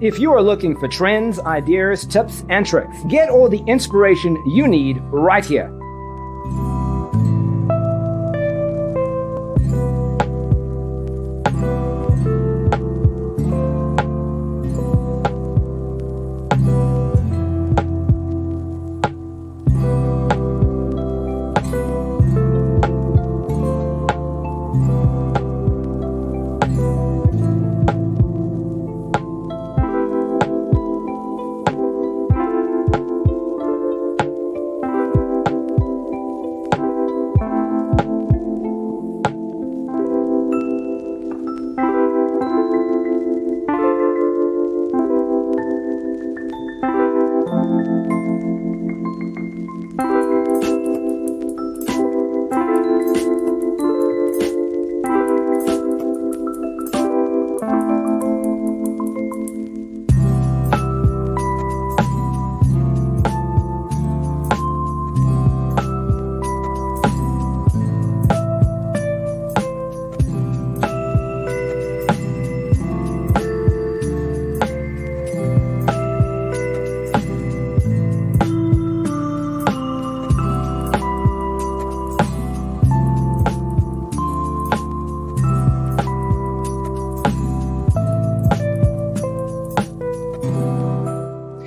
If you are looking for trends, ideas, tips, and tricks, get all the inspiration you need right here.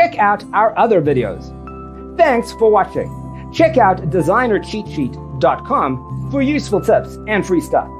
check out our other videos. Thanks for watching. Check out designercheatsheet.com for useful tips and free stuff.